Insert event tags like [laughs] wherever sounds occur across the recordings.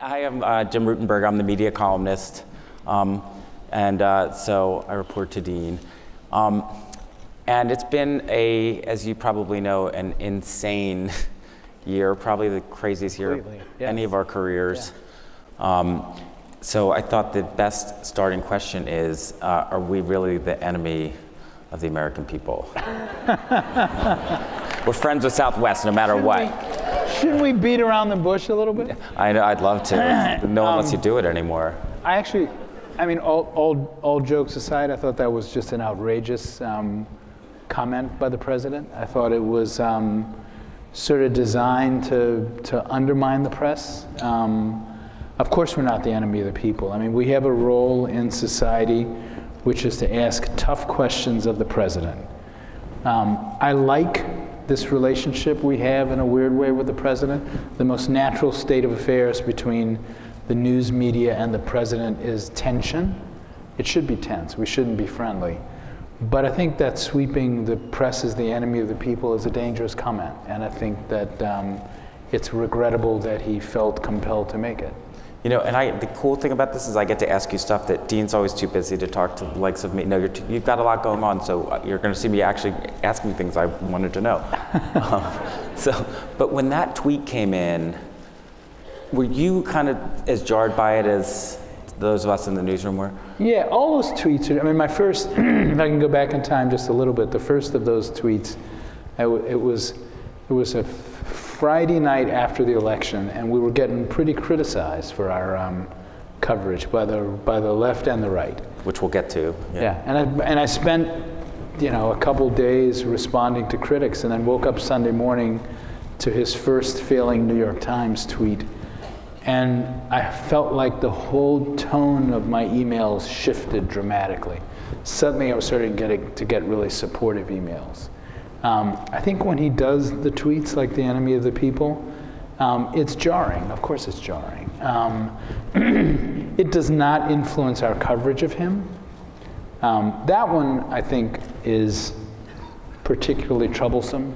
I am uh, Jim Rutenberg. I'm the media columnist. Um, and uh, so I report to Dean. Um, and it's been a, as you probably know, an insane [laughs] year, probably the craziest year of yeah. any of our careers. Um, so I thought the best starting question is, uh, are we really the enemy of the American people? [laughs] We're friends with Southwest no matter what. Shouldn't we beat around the bush a little bit? I know, I'd love to. [clears throat] No one lets you do it anymore. I actually, I mean, all, all, all jokes aside, I thought that was just an outrageous um, comment by the president. I thought it was um, sort of designed to, to undermine the press. Um, of course, we're not the enemy of the people. I mean, we have a role in society which is to ask tough questions of the president. Um, I like this relationship we have in a weird way with the president. The most natural state of affairs between the news media and the president is tension. It should be tense. We shouldn't be friendly. But I think that sweeping the press as the enemy of the people is a dangerous comment. And I think that um, it's regrettable that he felt compelled to make it. You know, and I, the cool thing about this is I get to ask you stuff that Dean's always too busy to talk to the likes of me. No, you're too, you've got a lot going on, so uh, you're going to see me actually asking things I wanted to know. [laughs] um, so, but when that tweet came in, were you kind of as jarred by it as those of us in the newsroom were? Yeah, all those tweets. Are, I mean, my first, [clears throat] if I can go back in time just a little bit, the first of those tweets, it was, it was a Friday night after the election, and we were getting pretty criticized for our um, coverage by the by the left and the right. Which we'll get to. Yeah, yeah. and I and I spent, you know, a couple days responding to critics, and then woke up Sunday morning to his first failing New York Times tweet and I felt like the whole tone of my emails shifted dramatically. Suddenly, I was starting to get, to get really supportive emails. Um, I think when he does the tweets like the enemy of the people, um, it's jarring. Of course, it's jarring. Um, [clears throat] it does not influence our coverage of him. Um, that one, I think, is particularly troublesome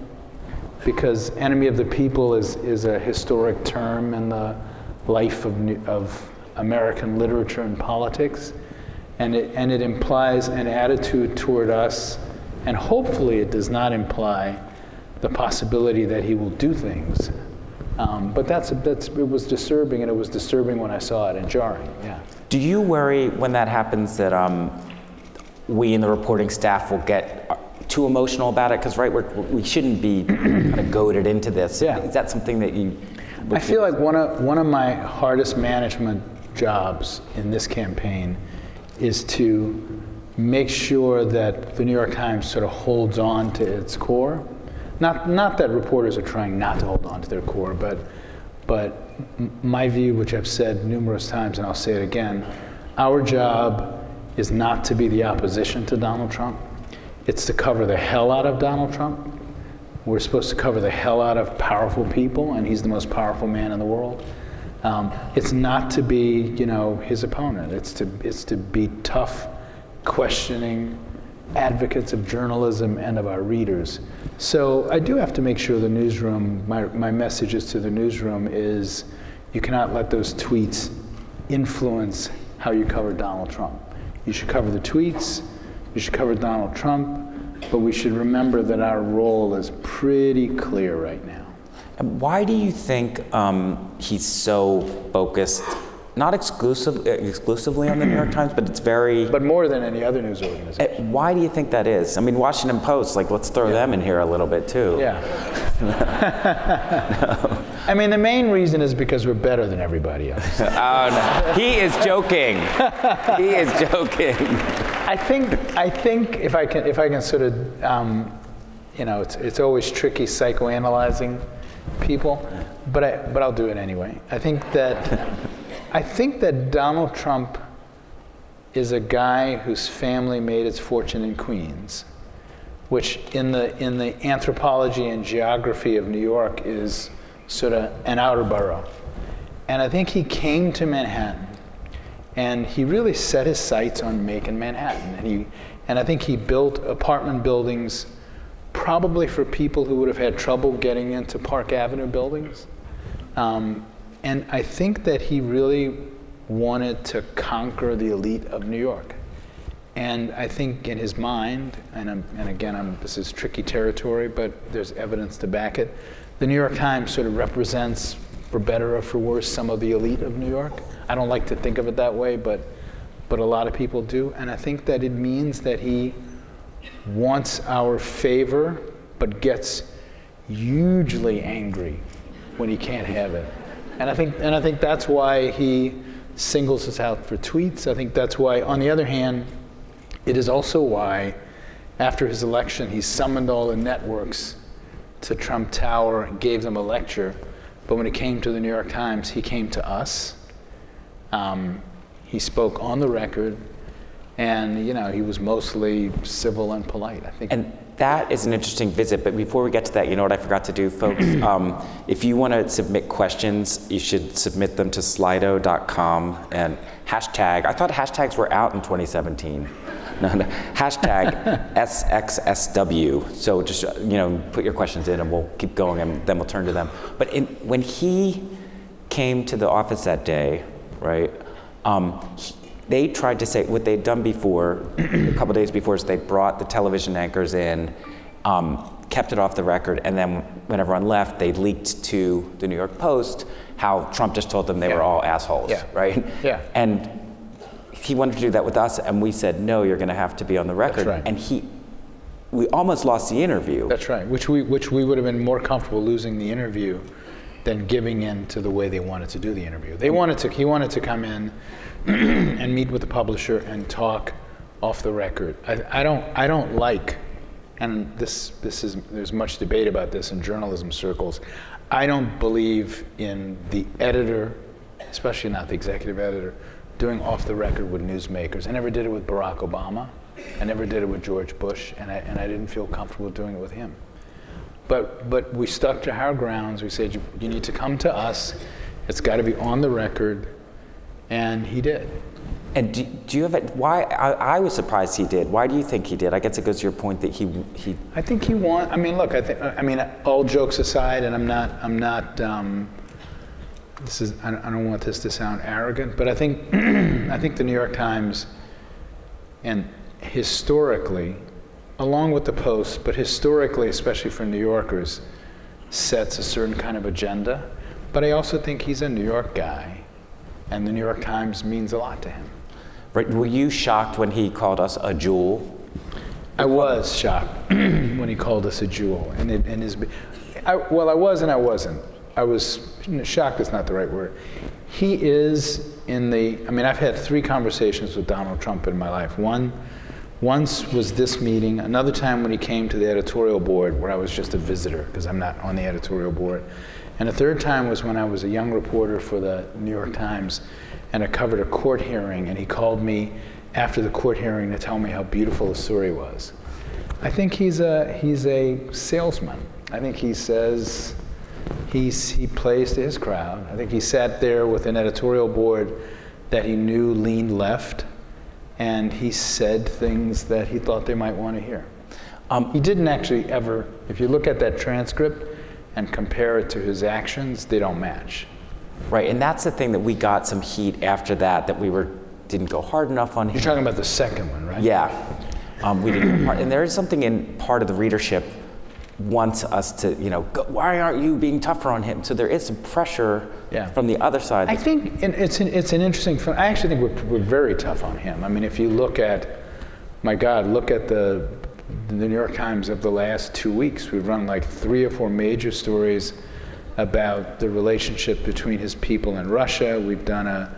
because enemy of the people is, is a historic term in the life of, of American literature and politics. And it, and it implies an attitude toward us, and hopefully it does not imply the possibility that he will do things. Um, but that's, that's, it was disturbing, and it was disturbing when I saw it and jarring, yeah. Do you worry when that happens that um, we in the reporting staff will get uh, too emotional about it? Because, right, we're, we shouldn't be [clears throat] kind of goaded into this. Yeah. Is that something that you I feel like one of, one of my hardest management jobs in this campaign is to make sure that the New York Times sort of holds on to its core. Not, not that reporters are trying not to hold on to their core, but, but my view, which I've said numerous times and I'll say it again, our job is not to be the opposition to Donald Trump. It's to cover the hell out of Donald Trump we're supposed to cover the hell out of powerful people, and he's the most powerful man in the world. Um, it's not to be, you know, his opponent. It's to, it's to be tough, questioning advocates of journalism and of our readers. So I do have to make sure the newsroom, my, my messages to the newsroom is you cannot let those tweets influence how you cover Donald Trump. You should cover the tweets, you should cover Donald Trump, but we should remember that our role is pretty clear right now. Why do you think um, he's so focused, not exclusive, exclusively on the New York Times, but it's very. But more than any other news organization. Uh, why do you think that is? I mean, Washington Post, like, let's throw yeah. them in here a little bit too. Yeah. no. [laughs] I mean, the main reason is because we're better than everybody else. [laughs] oh, no. He is joking. he is joking. I think I think if I can if I can sort of um, you know it's it's always tricky psychoanalyzing people, but I but I'll do it anyway. I think that I think that Donald Trump is a guy whose family made its fortune in Queens, which in the in the anthropology and geography of New York is sort of an outer borough. And I think he came to Manhattan and he really set his sights on making Manhattan. And, he, and I think he built apartment buildings probably for people who would have had trouble getting into Park Avenue buildings. Um, and I think that he really wanted to conquer the elite of New York. And I think in his mind, and, I'm, and again, I'm, this is tricky territory, but there's evidence to back it. The New York Times sort of represents, for better or for worse, some of the elite of New York. I don't like to think of it that way, but, but a lot of people do. And I think that it means that he wants our favor, but gets hugely angry when he can't have it. And I think, and I think that's why he singles us out for tweets. I think that's why, on the other hand, it is also why, after his election, he summoned all the networks to Trump Tower and gave them a lecture. But when it came to the New York Times, he came to us. Um, he spoke on the record, and you know he was mostly civil and polite. I think. And that is an interesting visit. But before we get to that, you know what I forgot to do, folks? [clears throat] Um, if you want to submit questions, you should submit them to slido.com and hashtag. I thought hashtags were out in 2017. No, no, hashtag [laughs] SXSW. So just you know, put your questions in, and we'll keep going, and then we'll turn to them. But in, when he came to the office that day, right? Um, he, they tried to say what they'd done before, [clears throat] a couple days before, is they brought the television anchors in, um, kept it off the record, and then when everyone left, they leaked to the New York Post how Trump just told them they Yeah. were all assholes, Yeah. right? Yeah. And he wanted to do that with us, and we said, no, you're going to have to be on the record. right. And he, we almost lost the interview. That's right. Which we which we would have been more comfortable losing the interview than giving in to the way they wanted to do the interview. They wanted to he wanted to come in [clears throat] and meet with the publisher and talk off the record. I, I don't I don't like and this this is there's much debate about this in journalism circles. I don't believe in the editor, especially not the executive editor, doing off the record with newsmakers. I never did it with Barack Obama. I never did it with George Bush, and I, and I didn't feel comfortable doing it with him. But, but we stuck to our grounds. We said, you, you need to come to us. It's got to be on the record. And he did. And do, do you have a, why? I, I was surprised he did. Why do you think he did? I guess it goes to your point that he he I think he want. I mean, look. I think. I mean, all jokes aside, and I'm not. I'm not. Um, this is. I I don't want this to sound arrogant, but I think. [clears throat] I think the New York Times, and historically, along with the Post, but historically, especially for New Yorkers, sets a certain kind of agenda. But I also think he's a New York guy, and the New York Times means a lot to him. right, were you shocked when he called us a jewel? I was shocked [clears throat] when he called us a jewel, and it, and his. I, well, I was and I wasn't. I was shocked. Is not the right word. He is in the. I mean, I've had three conversations with Donald Trump in my life. One, once was this meeting. Another time when he came to the editorial board, where I was just a visitor because I'm not on the editorial board. And a third time was when I was a young reporter for the New York Times, and I covered a court hearing, and he called me after the court hearing to tell me how beautiful the story was. I think he's a he's a salesman. I think he says he's he plays to his crowd. I think he sat there with an editorial board that he knew leaned left, and he said things that he thought they might want to hear. Um, He didn't actually ever. If you look at that transcript and compare it to his actions, they don't match. Right, and that's the thing that we got some heat after that that we were didn't go hard enough on him. You're talking about the second one, right? Yeah, um, we didn't. go hard- And there is something in part of the readership wants us to, you know, go, why aren't you being tougher on him? So there is some pressure Yeah. from the other side. I think and it's an, it's an interesting. I actually think we're, we're very tough on him. I mean, if you look at, my God, look at the the New York Times of the last two weeks. We've run like three or four major stories about the relationship between his people and Russia. We've done a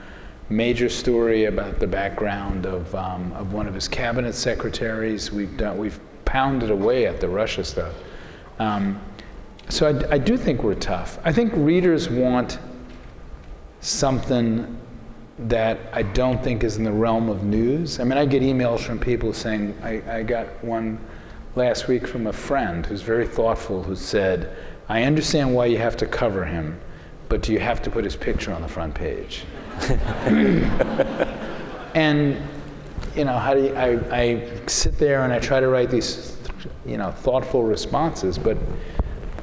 major story about the background of um, of one of his cabinet secretaries. We've done we've pounded away at the Russia stuff. Um, so I, I do think we're tough. I think readers want something that I don't think is in the realm of news. I mean, I get emails from people saying, I, I got one last week from a friend who's very thoughtful who said, I understand why you have to cover him, but do you have to put his picture on the front page? [laughs] and, you know, how do you, I, I sit there and I try to write these, you know, thoughtful responses, but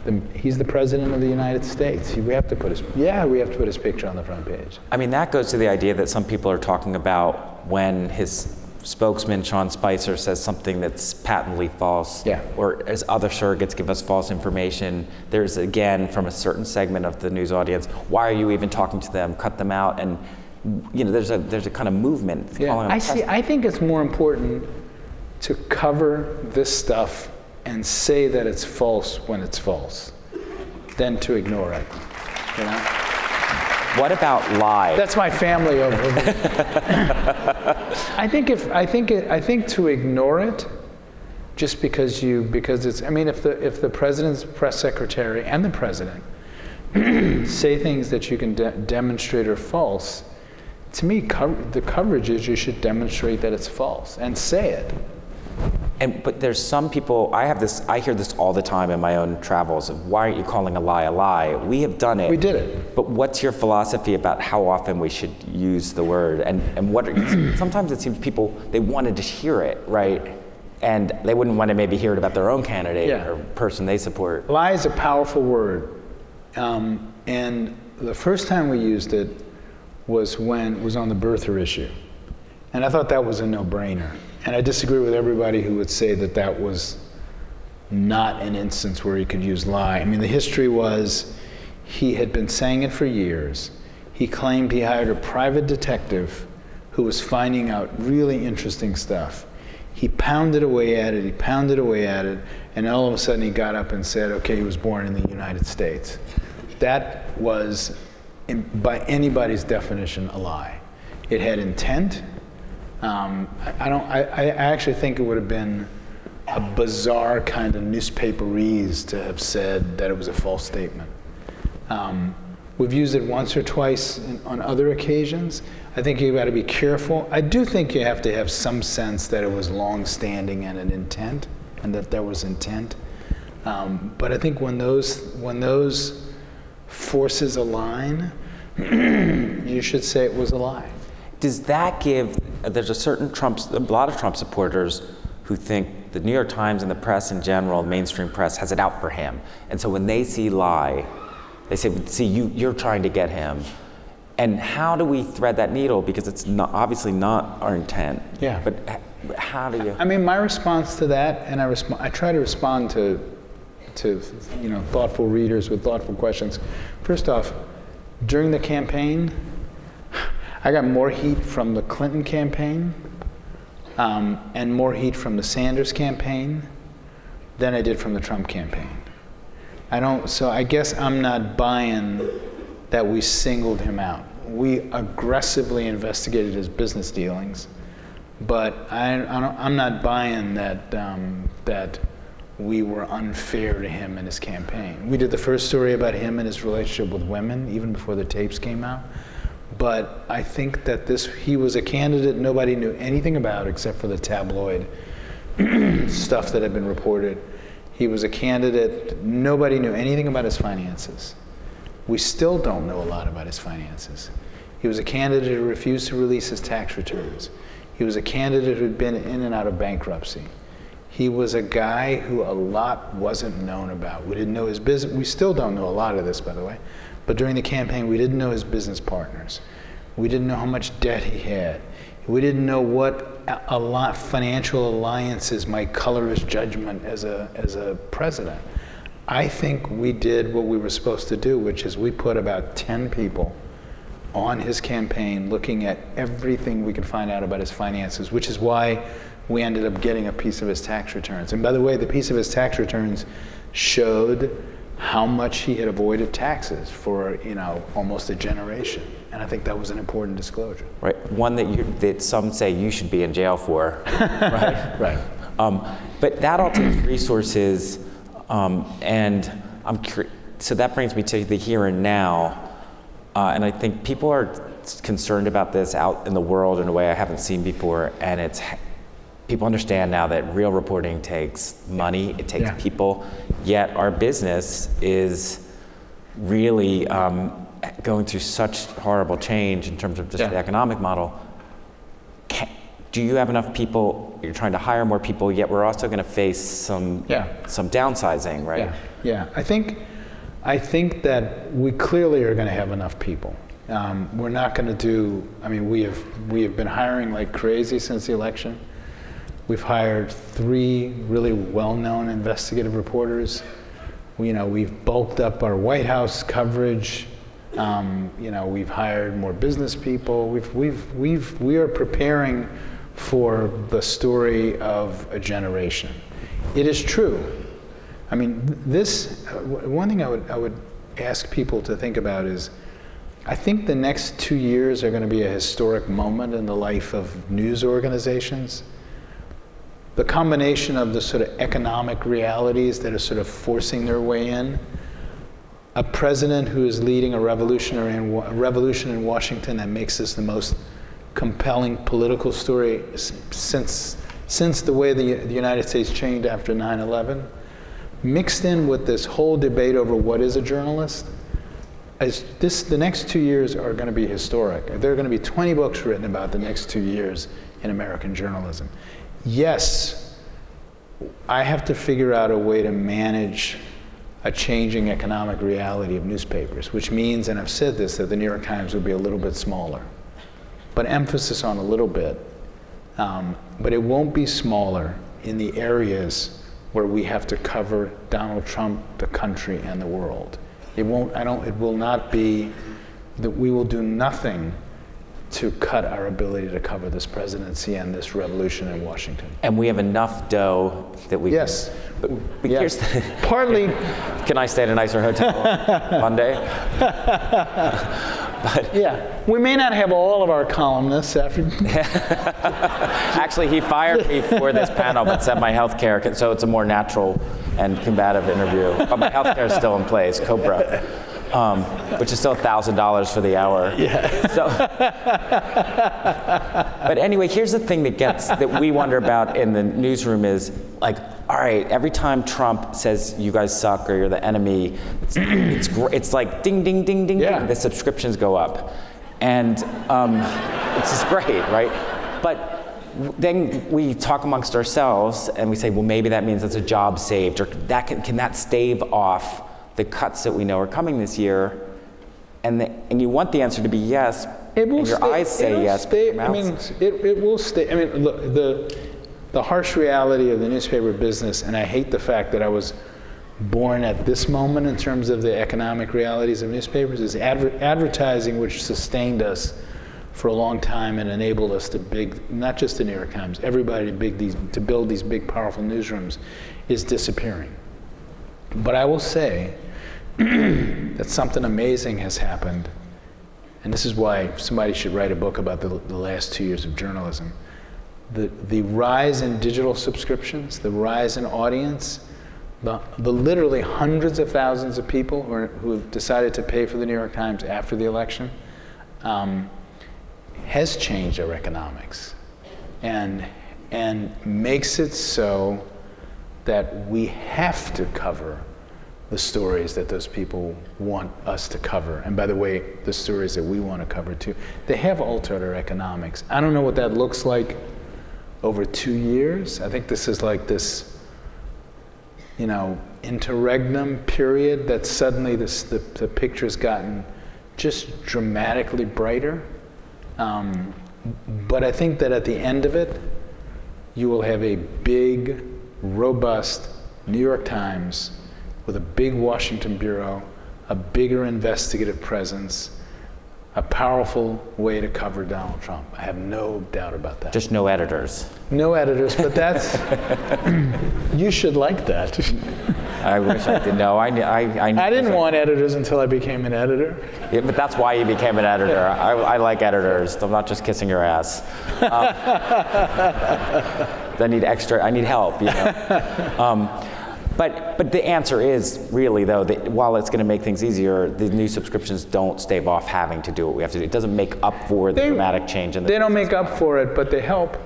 the, he's the president of the United States. We have to put his yeah, we have to put his picture on the front page. I mean, that goes to the idea that some people are talking about when his spokesman Sean Spicer says something that's patently false, Yeah. or as other surrogates give us false information. There's again from a certain segment of the news audience, why are you even talking to them? Cut them out, and you know, there's a there's a kind of movement. Yeah, on I the see. I think it's more important to cover this stuff and say that it's false when it's false, than to ignore it. You know, What about lie? that's my family over. [laughs] I think if I think it, I think to ignore it, just because you because it's. I mean, if the if the president's press secretary and the president [clears throat] say things that you can de- demonstrate are false, to me, co- the coverage is you should demonstrate that it's false and say it. And but there's some people. I have this. I hear this all the time in my own travels. Of why aren't you calling a lie a lie? We have done it. We did it. But what's your philosophy about how often we should use the word? And and what? Are, [clears throat] sometimes it seems people they wanted to hear it, right? And they wouldn't want to maybe hear it about their own candidate Yeah. or person they support. Lie is a powerful word. Um, and the first time we used it was when it was on the birther issue. And I thought that was a no brainer. And I disagree with everybody who would say that that was not an instance where he could use lie. I mean, the history was he had been saying it for years. He claimed he hired a private detective who was finding out really interesting stuff. He pounded away at it, he pounded away at it, and all of a sudden he got up and said, okay, he was born in the United States. That was, by anybody's definition, a lie. It had intent. Um, I, I don't. I, I actually think it would have been a bizarre kind of newspaperese to have said that it was a false statement. Um, we've used it once or twice in, on other occasions. I think you've got to be careful. I do think you have to have some sense that it was long-standing and an intent, and that there was intent. Um, but I think when those when those forces align, [clears throat] you should say it was a lie. Does that give? There's a certain Trump, a lot of Trump supporters who think the New York Times and the press in general, mainstream press, has it out for him, and so when they see lie, they say, "See, you, you're trying to get him." And how do we thread that needle? Because it's not, obviously not our intent. Yeah. But how do you? I mean, my response to that, and I, resp- I try to respond to, to you know, thoughtful readers with thoughtful questions. First off, during the campaign, I got more heat from the Clinton campaign um, and more heat from the Sanders campaign than I did from the Trump campaign. I don't. So I guess I'm not buying that we singled him out. We aggressively investigated his business dealings, but I, I I'm not buying that um, that we were unfair to him in his campaign. We did the first story about him and his relationship with women even before the tapes came out. But I think that this he was a candidate nobody knew anything about except for the tabloid [clears throat] stuff that had been reported. He was a candidate nobody knew anything about his finances. We still don't know a lot about his finances. He was a candidate who refused to release his tax returns. He was a candidate who'd been in and out of bankruptcy. He was a guy who a lot wasn't known about. We didn't know his business. We still don't know a lot of this, by the way. But during the campaign, we didn't know his business partners. We didn't know how much debt he had. We didn't know what a- lot financial alliances might color his judgment as a as a president. I think we did what we were supposed to do, which is we put about 10 people on his campaign looking at everything we could find out about his finances, which is why we ended up getting a piece of his tax returns. And by the way, the piece of his tax returns showed how much he had avoided taxes for, you know, almost a generation. And I think that was an important disclosure. Right, one that you that some say you should be in jail for, [laughs] right? Right. Um, but that all takes resources, um, and I'm cur- so that brings me to the here and now, uh, and I think people are concerned about this out in the world in a way I haven't seen before, and it's people understand now that real reporting takes money, it takes Yeah. people, yet our business is really um, going through such horrible change in terms of just Yeah. the economic model. Can, do you have enough people? You're trying to hire more people, yet we're also going to face some Yeah. some downsizing, right? Yeah, yeah. I think, I think that we clearly are going to have enough people. Um, we're not going to do. I mean, we have we have been hiring like crazy since the election. We've hired three really well-known investigative reporters. We, you know, we've bulked up our White House coverage. Um, you know, we've hired more business people. We've, we've, we've, we are preparing for the story of a generation. It is true. I mean, this, one thing I would, I would ask people to think about is I think the next two years are going to be a historic moment in the life of news organizations. The combination of the sort of economic realities that are sort of forcing their way in, a president who is leading a revolutionary in, a revolution in Washington that makes this the most compelling political story since since the way the, the United States changed after 9/11, mixed in with this whole debate over what is a journalist. As this, the next two years are going to be historic. There are going to be 20 books written about the next two years in American journalism. Yes, I have to figure out a way to manage a changing economic reality of newspapers, which means, and I've said this, that the New York Times will be a little bit smaller, but emphasis on a little bit. Um, but it won't be smaller in the areas where we have to cover Donald Trump, the country, and the world. It won't. I don't. It will not be that we will do nothing to cut our ability to cover this presidency and this revolution in Washington. And we have enough dough that we. Yes. But, but Yeah. here's the, [laughs] Partly, [laughs] can I stay at a nicer hotel on [laughs] Monday? yeah. We may not have all of our columnists after. Actually, he fired me for this panel, but said my health care, so it's a more natural and combative interview. But my health care is still in place, Cobra, um, which is still $1,000 for the hour. Yeah. So, but anyway, here's the thing that gets, that we wonder about in the newsroom is like, all right, every time Trump says you guys suck or you're the enemy, it's, it's, gr- it's like ding, ding, ding, ding, Yeah. ding, the subscriptions go up. And um, it's just great, right? But then we talk amongst ourselves and we say, well, maybe that means that's a job saved, or that can, can that stave off the cuts that we know are coming this year? And, the, and you want the answer to be yes, It will and your stay, eyes say yes, but stay- I mean, it, it will stay. I mean, look, the the harsh reality of the newspaper business, and I hate the fact that I was born at this moment in terms of the economic realities of newspapers, is adver- advertising, which sustained us for a long time and enabled us to big, not just the New York Times, everybody to big these to build these big, powerful newsrooms, is disappearing. But I will say [clears throat] that something amazing has happened and this is why somebody should write a book about the, the last two years of journalism. The, the rise in digital subscriptions, the rise in audience, the, the literally hundreds of thousands of people who, are, who have decided to pay for the New York Times after the election, um, has changed our economics and, and makes it so that we have to cover the stories that those people want us to cover. And by the way, the stories that we want to cover too. They have altered our economics. I don't know what that looks like over two years. I think this is like this, you know, interregnum period that suddenly this, the, the picture's gotten just dramatically brighter. Um, but I think that at the end of it, you will have a big, robust New York Times with a big Washington bureau, a bigger investigative presence, a powerful way to cover Donald Trump. I have no doubt about that. just no editors. no editors, but that's, [laughs] you should like that. I wish I did know. I, I, I, I didn't want editors until I became an editor. Yeah, but that's why you became an editor. I, I like editors. I'm not just kissing your ass. Um, [laughs] I need extra. I need help. You know. Um, but but the answer is really though that while it's going to make things easier, the new subscriptions don't stave off having to do what we have to do. It doesn't make up for the They- dramatic change in the. They don't make up for it, but they help.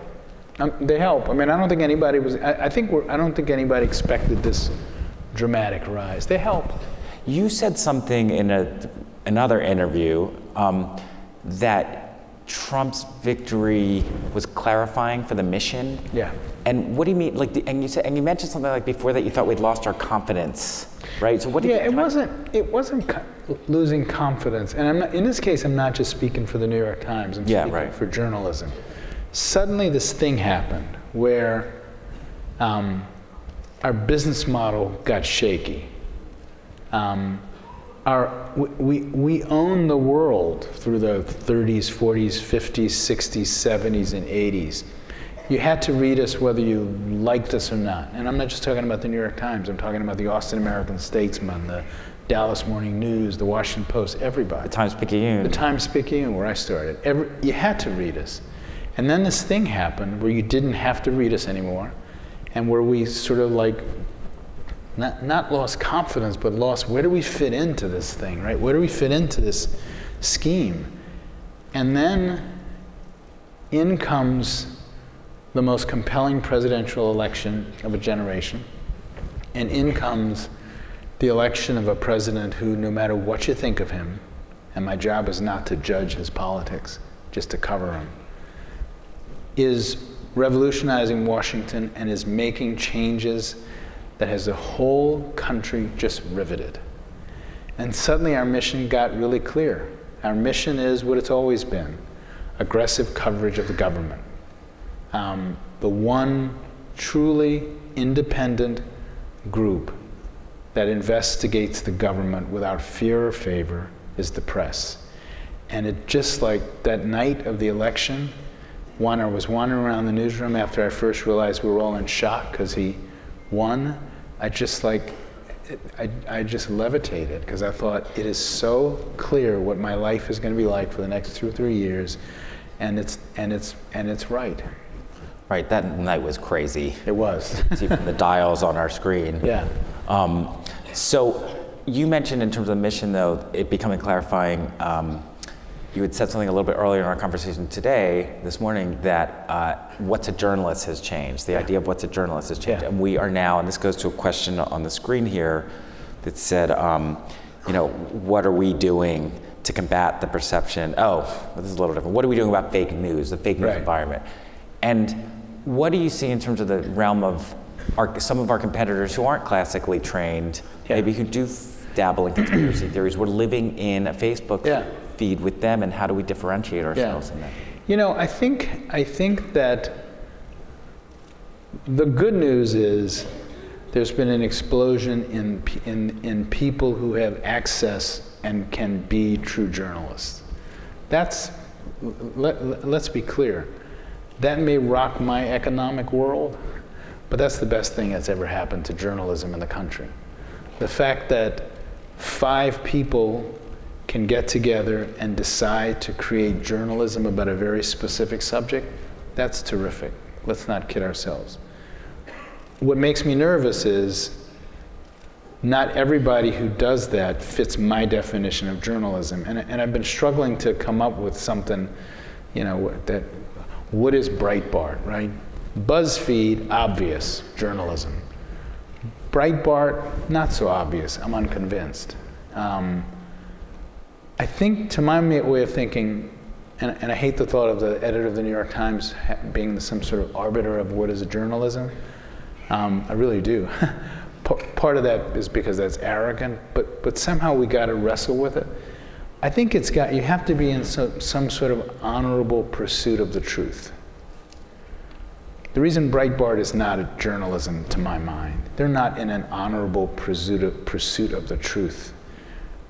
Um, they help. I mean, I don't think anybody was. I, I think we're. I don't think anybody expected this dramatic rise. They help. You said something in a, another interview um, that Trump's victory was clarifying for the mission. Yeah. And what do you mean? Like, and you said, and you mentioned something like before that you thought we'd lost our confidence, right? So what? Do Yeah, you, it wasn't. It wasn't co- losing confidence, and I'm not, in this case, I'm not just speaking for the New York Times. I'm Yeah, speaking right. for journalism. Suddenly, this thing happened where um, our business model got shaky. Um, our, we, we, we own the world through the 30s, 40s, 50s, 60s, 70s, and 80s. You had to read us whether you liked us or not. And I'm not just talking about the New York Times, I'm talking about the Austin American Statesman, the Dallas Morning News, the Washington Post, everybody. the Times Picayune. The Times Picayune, where I started. Every, you had to read us. And then this thing happened where you didn't have to read us anymore, and where we sort of like not, not lost confidence, but lost where do we fit into this thing, right? Where do we fit into this scheme? And then in comes the most compelling presidential election of a generation, and in comes the election of a president who, no matter what you think of him, and my job is not to judge his politics, just to cover him, is revolutionizing Washington and is making changes that has the whole country just riveted. And suddenly our mission got really clear. Our mission is what it's always been aggressive coverage of the government. Um, the one truly independent group that investigates the government without fear or favor is the press. And it just like that night of the election, I was wandering around the newsroom after I first realized we were all in shock because he won. I just like, I, I just levitated because I thought it is so clear what my life is going to be like for the next two or three years, and it's and it's and it's right. right. That night was crazy. It was. [laughs] See from the dials on our screen. yeah. Um, so you mentioned in terms of the mission, though, it becoming clarifying. Um, you had said something a little bit earlier in our conversation today, this morning, that uh, what's a journalist has changed. The idea of what's a journalist has changed, Yeah. and we are now. And this goes to a question on the screen here that said, um, you know, what are we doing to combat the perception? Oh, well, this is a little different. What are we doing about fake news, the fake news Right. environment? And what do you see in terms of the realm of our, some of our competitors who aren't classically trained, Yeah. maybe who do dabble in conspiracy theories? We're living in a Facebook Yeah. Feed with them, and how do we differentiate ourselves in that? You know, I think I think that the good news is there's been an explosion in in in people who have access and can be true journalists. That's let, let's be clear. That may rock my economic world, but that's the best thing that's ever happened to journalism in the country. The fact that five people can get together and decide to create journalism about a very specific subject, that's terrific. Let's not kid ourselves. What makes me nervous is not everybody who does that fits my definition of journalism. And, and I've been struggling to come up with something, you know, that what is Breitbart, right? BuzzFeed, obvious journalism. Breitbart, not so obvious. I'm unconvinced. Um, I think, to my way of thinking, and, and I hate the thought of the editor of the New York Times being some sort of arbiter of what is journalism. Um, I really do. [laughs] Part of that is because that's arrogant, but, but somehow we got to wrestle with it. I think it's got, you have to be in so, some sort of honorable pursuit of the truth. The reason Breitbart is not a journalism, to my mind, they're not in an honorable pursuit of, pursuit of the truth.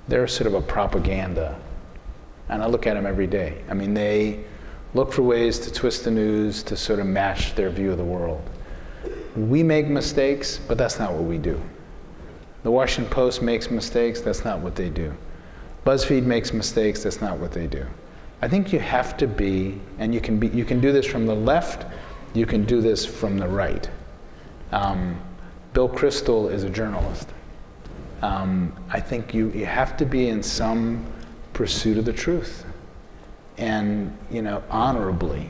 They're sort of a propaganda. And I look at them every day. I mean, they look for ways to twist the news to sort of match their view of the world. We make mistakes, but that's not what we do. The Washington Post makes mistakes, that's not what they do. BuzzFeed makes mistakes, that's not what they do. I think you have to be, and you can, be, you can do this from the left, you can do this from the right. Um, Bill Kristol is a journalist. Um, I think you, you have to be in some pursuit of the truth and, you know, honorably.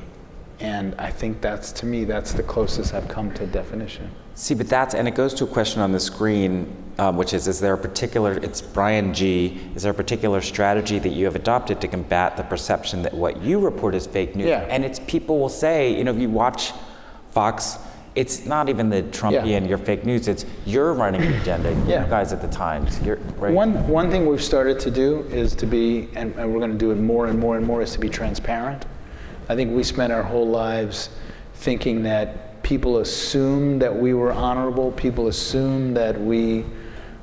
And I think that's, to me, that's the closest I've come to definition. See, but that's, and it goes to a question on the screen, um, which is, is there a particular, it's Brian G., is there a particular strategy that you have adopted to combat the perception that what you report is fake news? Yeah. And it's, people will say, you know, if you watch Fox, it's not even the Trumpian, Yeah. your fake news, it's you're running an agenda, Yeah. you guys at the Times, you're, right? One, one thing we've started to do is to be, and, and we're going to do it more and more and more, is to be transparent. I think we spent our whole lives thinking that people assumed that we were honorable, people assumed that we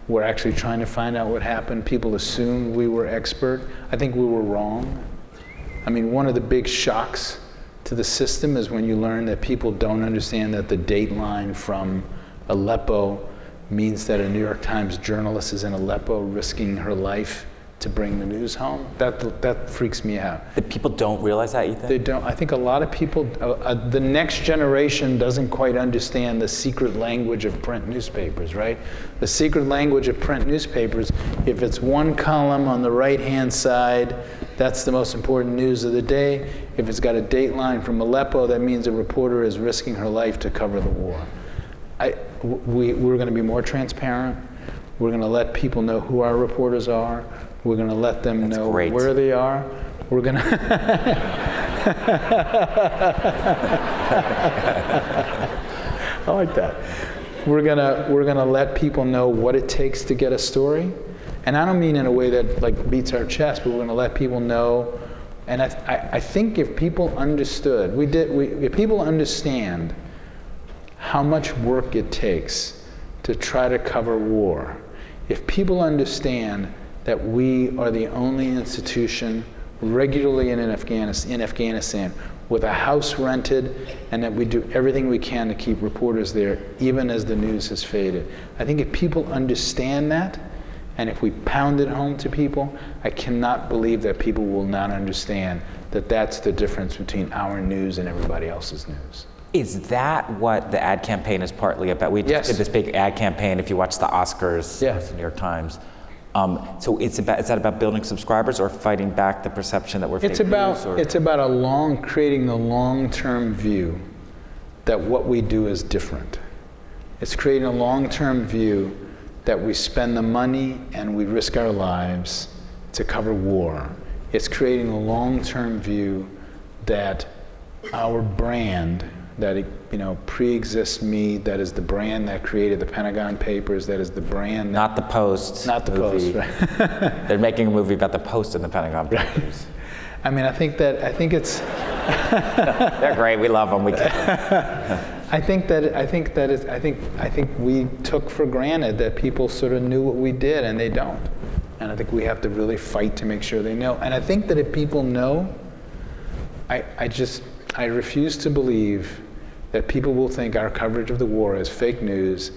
were actually trying to find out what happened, people assumed we were expert. I think we were wrong. I mean, one of the big shocks to the system is when you learn that people don't understand that the dateline from Aleppo means that a New York Times journalist is in Aleppo risking her life to bring the news home. That, that freaks me out. that people don't realize that, you think? They don't. I think a lot of people, uh, uh, the next generation doesn't quite understand the secret language of print newspapers, right? The secret language of print newspapers, if it's one column on the right hand side, that's the most important news of the day. If it's got a dateline from Aleppo, that means a reporter is risking her life to cover the war. I, we, we're going to be more transparent. We're going to let people know who our reporters are. We're going to let them That's know great. where they are. We're going [laughs] to. I like that. We're gonna we're gonna let people know what it takes to get a story, and I don't mean in a way that like beats our chest, but we're gonna let people know. And I, I, I think if people understood, we did. We, if people understand how much work it takes to try to cover war, if people understand that we are the only institution regularly in Afghanistan, in Afghanistan with a house rented, and that we do everything we can to keep reporters there, even as the news has faded. I think if people understand that, and if we pound it home to people, I cannot believe that people will not understand that that's the difference between our news and everybody else's news. Is that what the ad campaign is partly about? We just Yes. did this big ad campaign. If you watch the Oscars, it's the New York Times. Um, so it's about is that about building subscribers or fighting back the perception that we're It's about? Or? it's about a long creating the long-term view that what we do is different. It's creating a long-term view that we spend the money and we risk our lives to cover war. It's creating a long-term view that our brand that it, you know pre-exists me that is the brand that created the Pentagon Papers that is the brand that, not the Post. not the movie. post right? [laughs] They're making a movie about the Post and the Pentagon Papers. I mean I think that I think it's [laughs] They're great. We love them. We can't. [laughs] I think that I think that is I think I think we took for granted that people sort of knew what we did and they don't. And I think we have to really fight to make sure they know. And I think that if people know, I, I just I refuse to believe that people will think our coverage of the war is fake news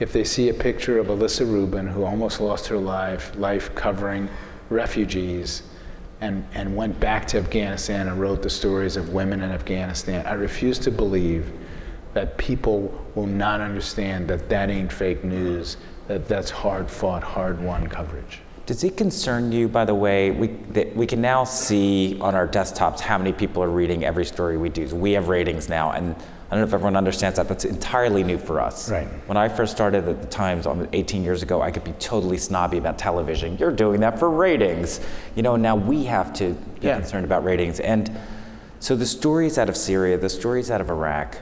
if they see a picture of Alissa Rubin who almost lost her life life covering refugees and, and went back to Afghanistan and wrote the stories of women in Afghanistan. I refuse to believe that people will not understand that that ain't fake news, that that's hard fought, hard won coverage. Does it concern you, by the way, we, that we can now see on our desktops how many people are reading every story we do. We have ratings now, and I don't know if everyone understands that. That's entirely new for us. Right. When I first started at the Times on 18 years ago, I could be totally snobby about television. You're doing that for ratings, you know. Now we have to be Yeah. concerned about ratings, and so the stories out of Syria, the stories out of Iraq,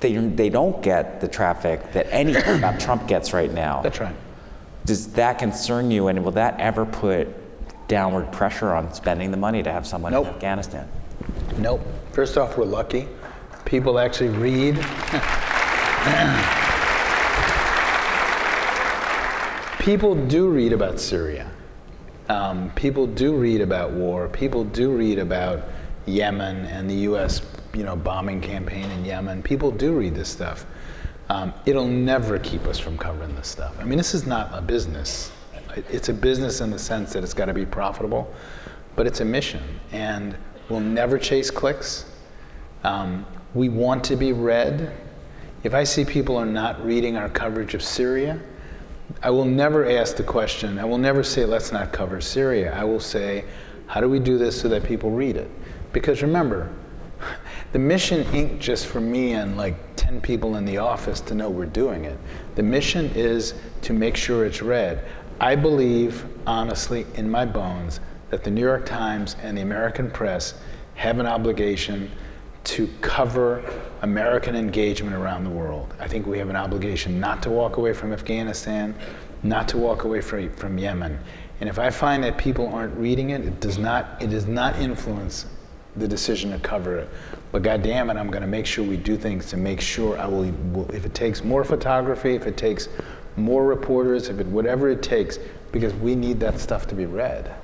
they they don't get the traffic that anything [coughs] about Trump gets right now. That's right. Does that concern you, and will that ever put downward pressure on spending the money to have someone Nope. in Afghanistan? Nope. First off, we're lucky. People actually read. People do read about Syria. Um, people do read about war. People do read about Yemen and the U.S. you know bombing campaign in Yemen. People do read this stuff. Um, it'll never keep us from covering this stuff. I mean, this is not a business. It's a business in the sense that it's got to be profitable, but it's a mission, and we'll never chase clicks. Um, we want to be read. If I see people are not reading our coverage of Syria, I will never ask the question, I will never say, let's not cover Syria. I will say, how do we do this so that people read it? Because remember, [laughs] the mission ain't just for me and like 10 people in the office to know we're doing it. The mission is to make sure it's read. I believe, honestly, in my bones, that the New York Times and the American press have an obligation to cover American engagement around the world. I think we have an obligation not to walk away from Afghanistan, not to walk away from, from Yemen. And if I find that people aren't reading it, it does not, it does not influence the decision to cover it. But God damn it, I'm going to make sure we do things to make sure I will, will, if it takes more photography, if it takes more reporters, if it whatever it takes, because we need that stuff to be read.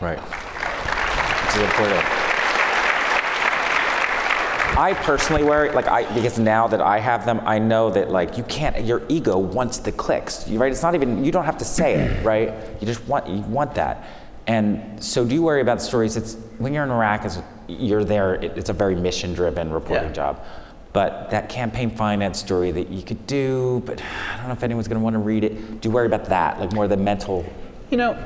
Right. Which is important. I personally wear it like I because now that I have them, I know that like you can't. Your ego wants the clicks, right? It's not even you don't have to say it, mm-hmm. right? You just want you want that. And so, do you worry about stories? It's when you're in Iraq, it's, you're there. It, it's a very mission-driven reporting Yeah. job. But that campaign finance story that you could do, but I don't know if anyone's going to want to read it. Do you worry about that, like more the mental? You know,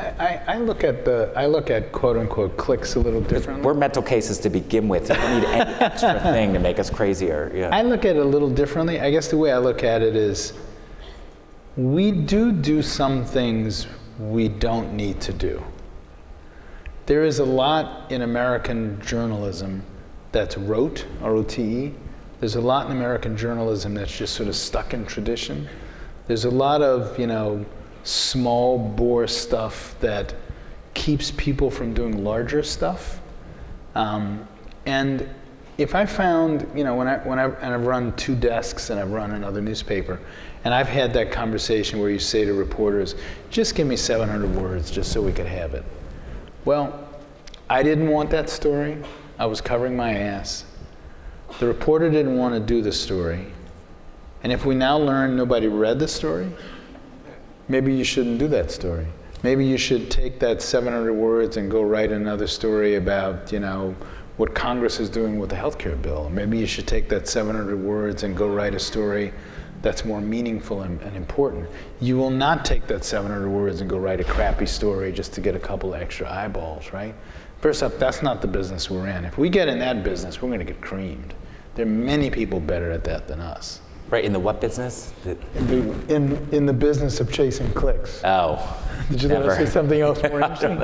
I, I look at the I look at quote unquote clicks a little differently. We're mental cases to begin with. You don't need any [laughs] extra thing to make us crazier. Yeah. I look at it a little differently. I guess the way I look at it is we do do some things we don't need to do. There is a lot in American journalism that's rote, R O T E. There's a lot in American journalism that's just sort of stuck in tradition. There's a lot of, you know, small bore stuff that keeps people from doing larger stuff. Um, and if I found, you know, when I when I and I've run two desks and I've run another newspaper, and I've had that conversation where you say to reporters, "Just give me 700 words, just so we could have it." Well, I didn't want that story. I was covering my ass. The reporter didn't want to do the story. And if we now learn nobody read the story, maybe you shouldn't do that story. Maybe you should take that 700 words and go write another story about, you know, what Congress is doing with the health care bill. Maybe you should take that 700 words and go write a story that's more meaningful and, and important. You will not take that 700 words and go write a crappy story just to get a couple extra eyeballs, right? First up, that's not the business we're in. If we get in that business, we're going to get creamed. There are many people better at that than us. Right in the what business? The, In, in, the business of chasing clicks. oh. Did you want to say something else more [laughs] interesting?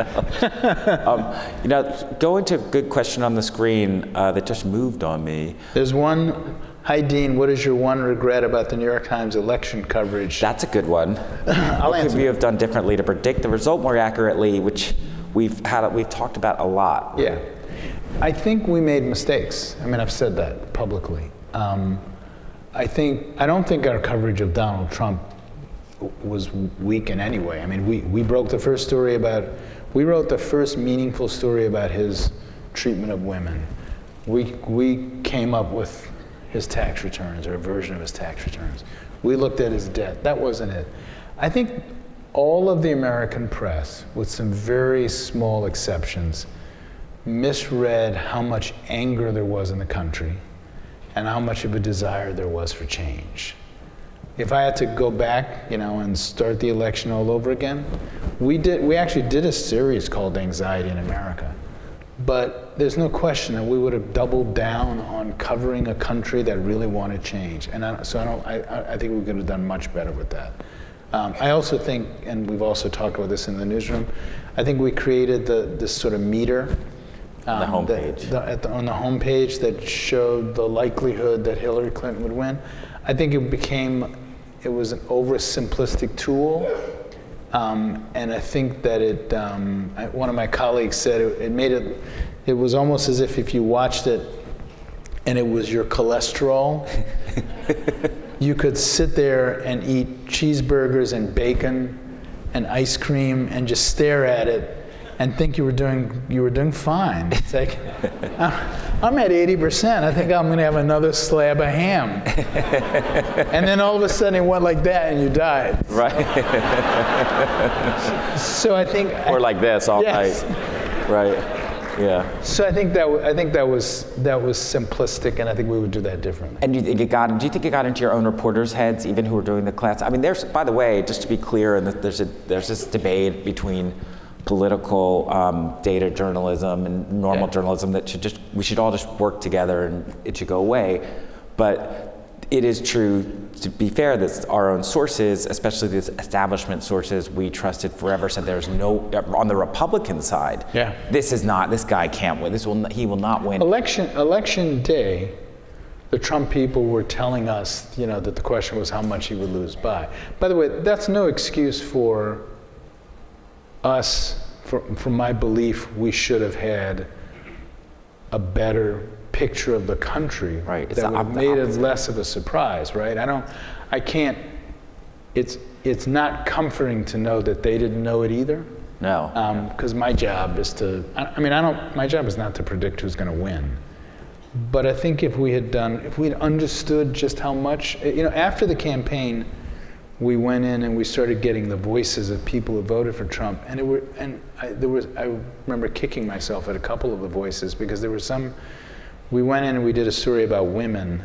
Um, you know, going to a good question on the screen uh, that just moved on me. There's one. Hi, Dean. What is your one regret about the New York Times election coverage? That's a good one. [laughs] I'll what could we have done differently to predict the result more accurately, which we've had we've talked about a lot. Yeah. I think we made mistakes. I mean, I've said that publicly. Um, I think I don't think our coverage of Donald Trump was weak in any way. I mean, we, we broke the first story about, we wrote the first meaningful story about his treatment of women. We, we came up with his tax returns or a version of his tax returns. We looked at his debt. That wasn't it. I think all of the American press, with some very small exceptions, misread how much anger there was in the country and how much of a desire there was for change. If I had to go back, you know, and start the election all over again, we did. We actually did a series called "Anxiety in America," but there's no question that we would have doubled down on covering a country that really wanted change. And I, so I don't. I, I- think we could have done much better with that. Um, I also think, and we've also talked about this in the newsroom. I think we created the this sort of meter um, that- homepage. the- at the, on the homepage that showed the likelihood that Hillary Clinton would win. I think it became, it was an oversimplistic tool. Um, and I think that it, um, I, one of my colleagues said it, it made it, it was almost as if if you watched it and it was your cholesterol, [laughs] you could sit there and eat cheeseburgers and bacon and ice cream and just stare at it and think you were doing you were doing fine. [laughs] It's like I'm I'm at 80%. I think I'm going to have another slab of ham. [laughs] and then all of a sudden it went like that and you died. Right. [laughs] So I think or like this all Yes. night. Right. Yeah. so I think that I think that was that was simplistic and I think we would do that differently. And do you think it got? Do you think it got into your own reporters' heads, even who were doing the class? I mean, there's, by the way, just to be clear, and there's a there's this debate between political um, data journalism and normal Yeah. journalism that should just we should all just work together and it should go away. But it is true, to be fair, that our own sources, especially the establishment sources we trusted forever, said there's no on the Republican side. Yeah. This is not. This guy can't win. This will. He will not win. Election election day, the Trump people were telling us, you know, that the question was how much he would lose by. By the way, that's no excuse for us. For, from my belief, we should have had a better picture of the country Right, that would have made it less of a surprise, right? I don't, I can't. It's it's not comforting to know that they didn't know it either. no. Um, because my job is to, I I mean, I don't, my job is not to predict who's going to win. But I think if we had done, if we had understood just how much, you know, after the campaign, we went in and we started getting the voices of people who voted for Trump, and it were, and I, there was, I remember kicking myself at a couple of the voices because there were some. We went in and we did a story about women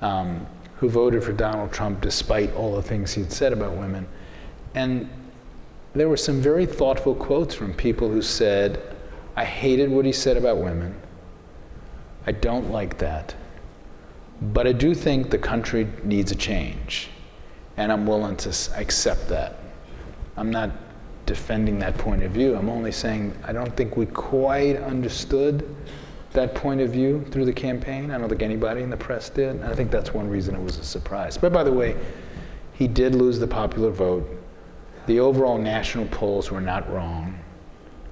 um, who voted for Donald Trump despite all the things he'd said about women, and there were some very thoughtful quotes from people who said, I hated what he said about women. I don't like that. But I do think the country needs a change. And I'm willing to accept that. I'm not defending that point of view. I'm only saying I don't think we quite understood that point of view through the campaign. I don't think anybody in the press did. I think that's one reason it was a surprise. But by the way, he did lose the popular vote. The overall national polls were not wrong.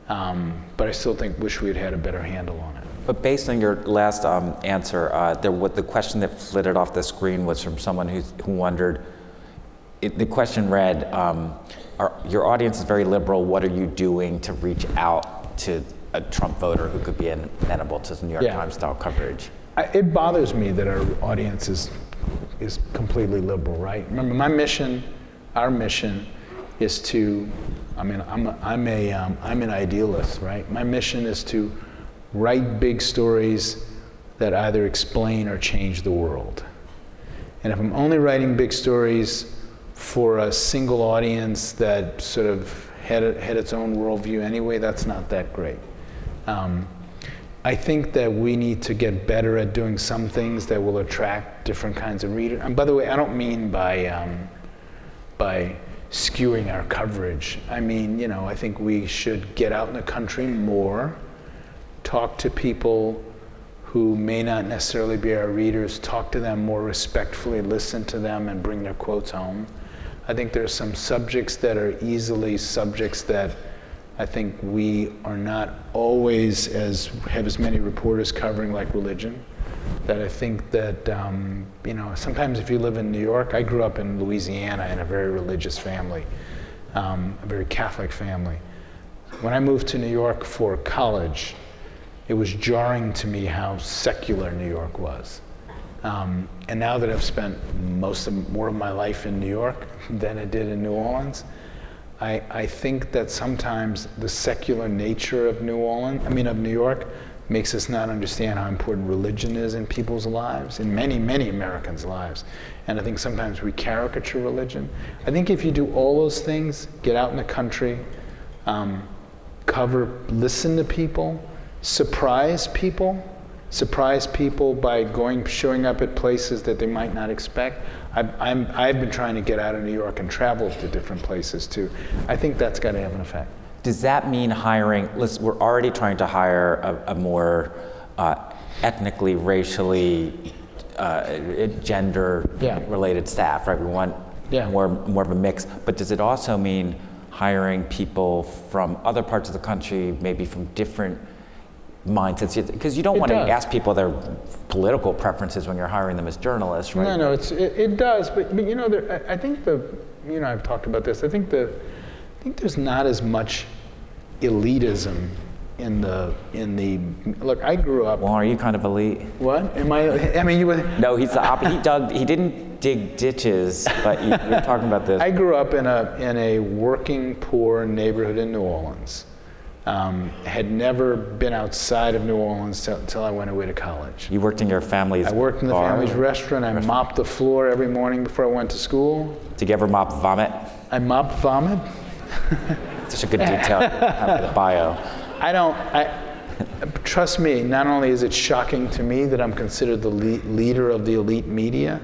Um, but I still think wish we had had a better handle on it. But based on your last um, answer, uh, there, what the question that flitted off the screen was from someone who wondered. It, the question read, um, are, "Your audience is very liberal. What are you doing to reach out to a Trump voter who could be amenable to New York Yeah. Times style coverage?" I, it bothers me that our audience is, is completely liberal, right? Remember, my mission, our mission, is to, I mean, I'm, a, I'm, a, um, I'm an idealist, right? My mission is to write big stories that either explain or change the world. And if I'm only writing big stories for a single audience that sort of had, had its own worldview anyway, that's not that great. Um, I think that we need to get better at doing some things that will attract different kinds of readers. And by the way, I don't mean by um, by skewing our coverage. I mean, you know, I think we should get out in the country more, talk to people who may not necessarily be our readers, talk to them more respectfully, listen to them, and bring their quotes home. I think there are some subjects that are easily subjects that I think we are not always as have as many reporters covering like religion. That I think that um, you know sometimes if you live in New York, I grew up in Louisiana in a very religious family, um, a very Catholic family. When I moved to New York for college, it was jarring to me how secular New York was. Um, and now that I've spent most of more of my life in New York than I did in New Orleans, I, I think that sometimes the secular nature of New Orleans, I mean of New York, makes us not understand how important religion is in people's lives, in many, many Americans' lives. And I think sometimes we caricature religion. I think if you do all those things, get out in the country, um, cover, listen to people, surprise people, surprise people by going, showing up at places that they might not expect. I've, I'm, I've been trying to get out of New York and travel to different places too. I think that's got to have an effect. Does that mean hiring? Let's, we're already trying to hire a, a more uh, ethnically, racially, uh, gender-related staff, right? We want Yeah. more more of a mix. But does it also mean hiring people from other parts of the country, maybe from different mindsets? Because you don't It want to ask people their political preferences when you're hiring them as journalists, right? No, no, it's, it, it does, but, but you know, there, I, I think the, you know, I've talked about this. I think the, I think there's not as much elitism in the, in the. Look, I grew up. Well, are you kind of elite? What am I? I mean, you. were No, he's the opposite. He dug. He didn't dig ditches, but you, you're talking about this. I grew up in a in a working poor neighborhood in New Orleans. Um, had never been outside of New Orleans till, till I went away to college. You worked in your family's. I worked in the family's restaurant. I mopped the floor every morning before I went to school. Did you ever mop vomit? I mopped vomit. Such a good detail for the bio. [laughs] I don't. I trust me. Not only is it shocking to me that I'm considered the le- leader of the elite media,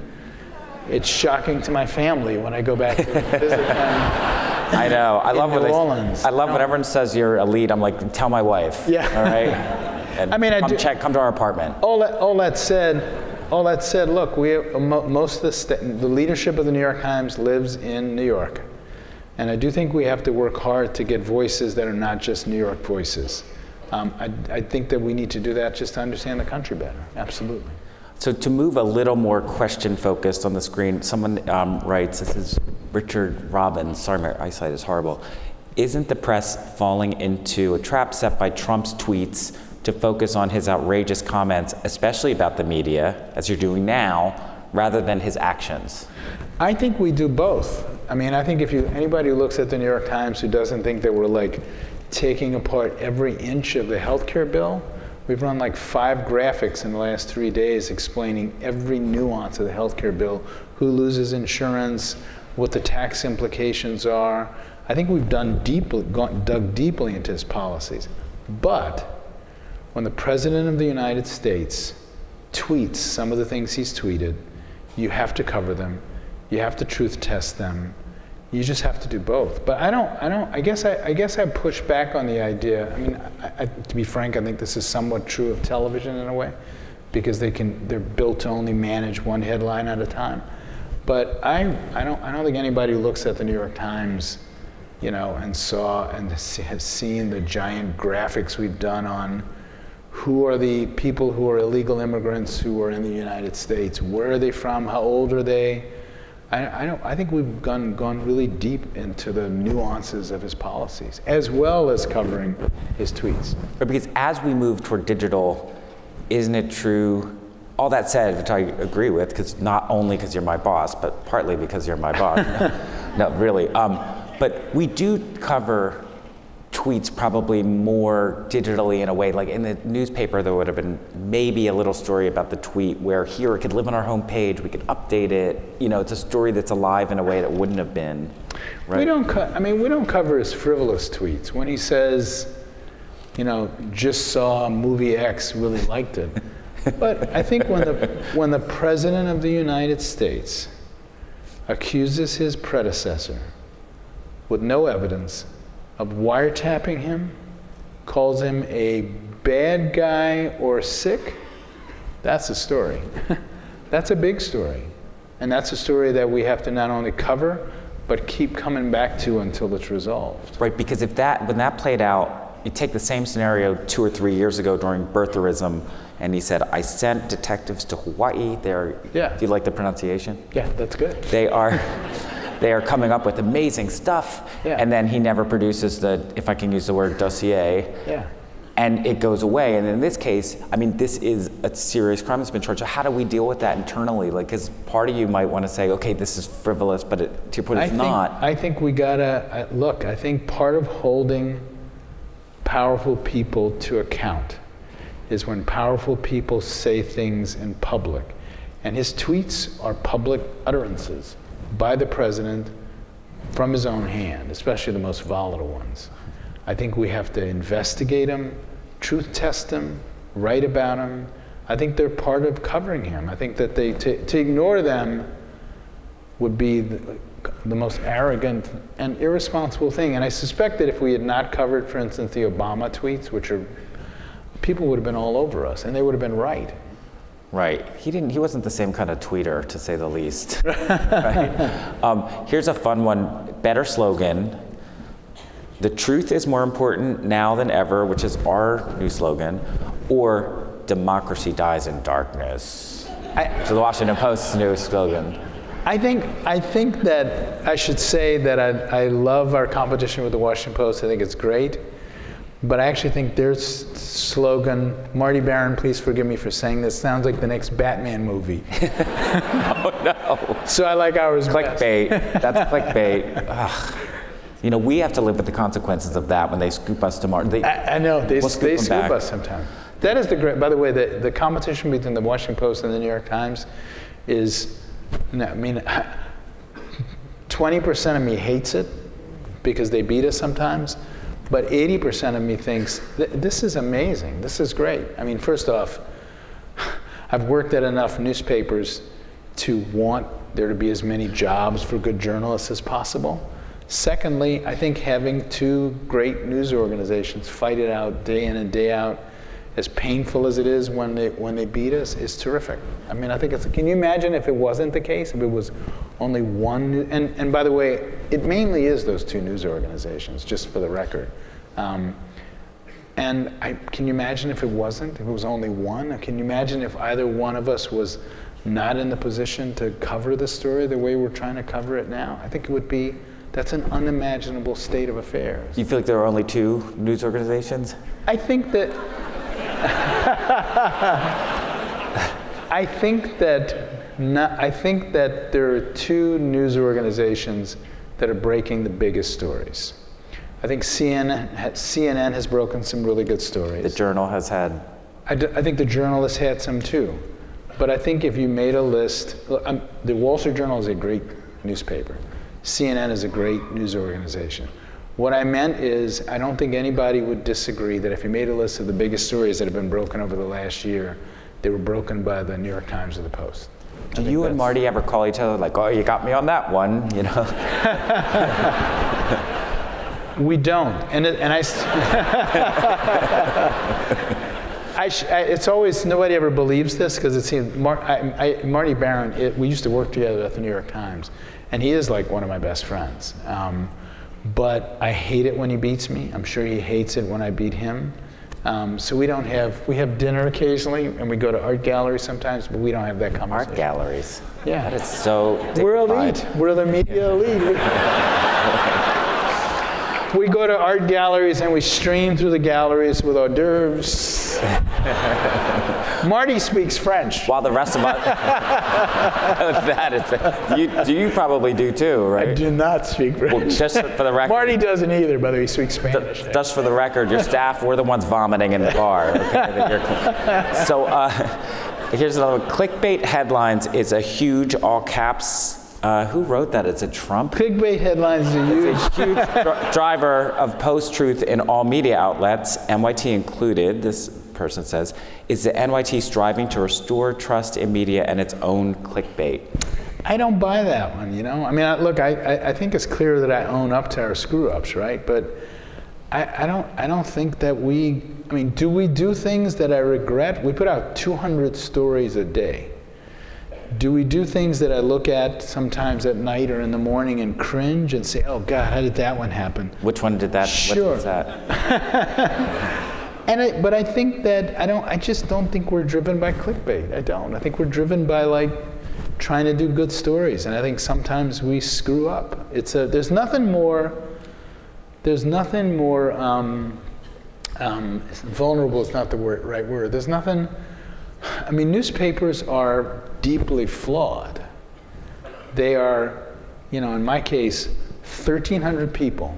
it's shocking to my family when I go back to visit them. [laughs] I know. I love New what Orleans. I, I love when everyone says you're elite. I'm like, tell my wife. Yeah. All right. [laughs] And I mean, I come do- check. Come to our apartment. All that, all that said, all that said, look, we mo- most of the sta- the leadership of the New York Times lives in New York, and I do think we have to work hard to get voices that are not just New York voices. Um, I, I think that we need to do that just to understand the country better. Absolutely. So to move a little more question focused on the screen, someone um, writes, this is Richard Robbins, sorry my eyesight is horrible. Isn't the press falling into a trap set by Trump's tweets to focus on his outrageous comments, especially about the media, as you're doing now, rather than his actions? I think we do both. I mean, I think if you anybody who looks at the New York Times who doesn't think that we're like taking apart every inch of the healthcare bill, we've run like five graphics in the last three days explaining every nuance of the healthcare bill, who loses insurance, what the tax implications are. I think we've done deeply, gone, dug deeply into his policies. But when the President of the United States tweets some of the things he's tweeted, you have to cover them. You have to truth test them. You just have to do both. But I don't. I don't. I guess. I, I guess I push back on the idea. I mean, I, I, to be frank, I think this is somewhat true of television in a way, because they can. They're built to only manage one headline at a time. But I. I don't. I don't think anybody looks at the New York Times, you know, and saw and has seen the giant graphics we've done on who are the people who are illegal immigrants who are in the United States? Where are they from? How old are they? I, I, don't, I think we've gone, gone really deep into the nuances of his policies, as well as covering his tweets. Because as we move toward digital, isn't it true? All that said, which I agree with, because not only because you're my boss, but partly because you're my boss. [laughs] no, really. Um, but we do cover tweets probably more digitally in a way. Like in the newspaper, there would have been maybe a little story about the tweet where here it could live on our homepage, we could update it. You know, it's a story that's alive in a way that wouldn't have been. Right? We don't. Co- I mean, we don't cover his frivolous tweets when he says, you know, just saw movie X, really liked it. But I think when the when the president of the United States accuses his predecessor with no evidence of wiretapping him, calls him a bad guy or sick, that's a story. [laughs] that's a big story. And that's a story that we have to not only cover, but keep coming back to until it's resolved. Right, because if that, when that played out, you take the same scenario two or three years ago during birtherism, and he said, I sent detectives to Hawaii. They're, Yeah. do you like the pronunciation? Yeah, that's good. They are, [laughs] they are coming up with amazing stuff, Yeah. and then he never produces the, if I can use the word dossier, Yeah. and it goes away. And in this case, I mean, this is a serious crime that's been charged. So how do we deal with that internally? Like, because part of you might want to say, okay, this is frivolous, but it, to your point, I it's think, not. I think we gotta uh, look. I think part of holding powerful people to account is when powerful people say things in public, and his tweets are public utterances by the president from his own hand, especially the most volatile ones. I think we have to investigate them, truth test them, write about them. I think they're part of covering him. I think that they to, to ignore them would be the, the most arrogant and irresponsible thing. And I suspect that if we had not covered, for instance, the Obama tweets, which are people would have been all over us, and they would have been right. Right. He didn't. He wasn't the same kind of tweeter, to say the least. [laughs] right? Um, here's a fun one. Better slogan. The truth is more important now than ever, which is our new slogan, or democracy dies in darkness. I, So the Washington Post's new slogan. I think I think that I should say that I, I love our competition with the Washington Post. I think it's great, but I actually think their s- slogan, Marty Baron, please forgive me for saying this, sounds like the next Batman movie. [laughs] Oh no. So I like ours. Clickbait. That's clickbait. Ugh. You know, we have to live with the consequences of that when they scoop us tomorrow. They, I, I know they, We'll scoop they scoop us sometimes. That is the great. By the way, the, the competition between the Washington Post and the New York Times is, no, I mean, [laughs] twenty percent of me hates it because they beat us sometimes, but eighty percent of me thinks this is amazing. This is great. I mean, first off, [sighs] I've worked at enough newspapers to want there to be as many jobs for good journalists as possible. Secondly, I think having two great news organizations fight it out day in and day out, as painful as it is when they when they beat us, is terrific. I mean, I think it's. Can you imagine if it wasn't the case? If it was only one? And and by the way, it mainly is those two news organizations. Just for the record. Um, and I, can you imagine if it wasn't? If it was only one? Can you imagine if either one of us was not in the position to cover the story the way we're trying to cover it now? I think it would be. That's an unimaginable state of affairs. You feel like there are only two news organizations? I think that. I think that. Not, I think that there are two news organizations that are breaking the biggest stories. I think CNN, CNN has broken some really good stories. The Journal has had. I, d- I think the journalists had some too. But I think if you made a list, look, um, the Wall Street Journal is a great newspaper. CNN is a great news organization. What I meant is, I don't think anybody would disagree that if you made a list of the biggest stories that have been broken over the last year, they were broken by the New York Times or the Post. I Do you and Marty ever call each other like, "Oh, you got me on that one," you know? [laughs] We don't, and it, and I. s- [laughs] I, sh- I, it's always nobody ever believes this because it seems Mar- I, I, Marty Baron. It, we used to work together at the New York Times, and he is like one of my best friends. Um, but I hate it when he beats me. I'm sure he hates it when I beat him. Um, so we don't have we have dinner occasionally, and we go to art galleries sometimes, but we don't have that conversation. Art galleries. Yeah. That is so. We're elite. We're the media [laughs] elite. We, we go to art galleries and we stream through the galleries with hors d'oeuvres. [laughs] Marty speaks French. While the rest of us. [laughs] [laughs] that is. You, you probably do too, right? I do not speak French. Well, just for the record. Marty doesn't either, by the way, he speaks Spanish. Just for the record, your staff were the ones vomiting in the bar. Okay? so uh, here's another one. Clickbait headlines is a huge all caps. Uh, who wrote that? It's a Trump? Clickbait headlines are huge. a huge dr- driver of post-truth in all media outlets, NYT included, this person says, is the NYT striving to restore trust in media and its own clickbait. I don't buy that one, you know? I mean, I, look, I, I, I think it's clear that I own up to our screw ups, right? But I, I, don't, I don't think that we, I mean, do we do things that I regret? We put out 200 stories a day. Do we do things that I look at sometimes at night or in the morning and cringe and say, oh God, how did that one happen? Which one did that? Sure. What was that? [laughs] And I, but I think that I don't. I just don't think we're driven by clickbait. I don't. I think we're driven by like trying to do good stories. And I think sometimes we screw up. It's a. There's nothing more. There's nothing more. Um, um, vulnerable is not the word, right word. There's nothing. I mean, newspapers are deeply flawed. They are, you know, in my case, 1,300 people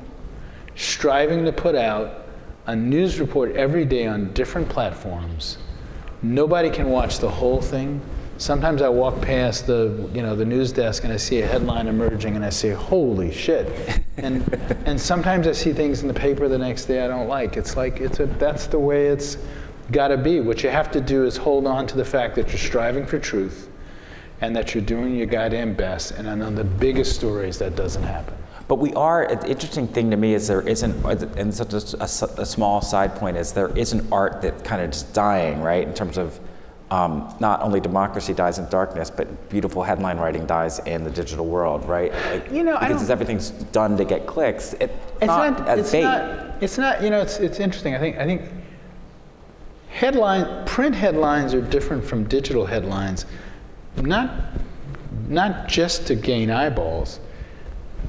striving to put out a news report every day on different platforms. Nobody can watch the whole thing. Sometimes I walk past the, you know, the news desk and I see a headline emerging and I say, "Holy shit!" [laughs] And and sometimes I see things in the paper the next day I don't like. It's like it's a that's the way it's got to be. What you have to do is hold on to the fact that you're striving for truth, and that you're doing your goddamn best. And on the biggest stories, that doesn't happen. But we are, an interesting thing to me is there isn't, and such a small side point is there isn't art that kind of just dying, right? In terms of um, not only democracy dies in darkness, but beautiful headline writing dies in the digital world, right? Like, You know, I because everything's done to get clicks. It, It's not, not. It's bait. not. It's not. You know, it's it's interesting. I think I think headline print headlines are different from digital headlines, not not just to gain eyeballs.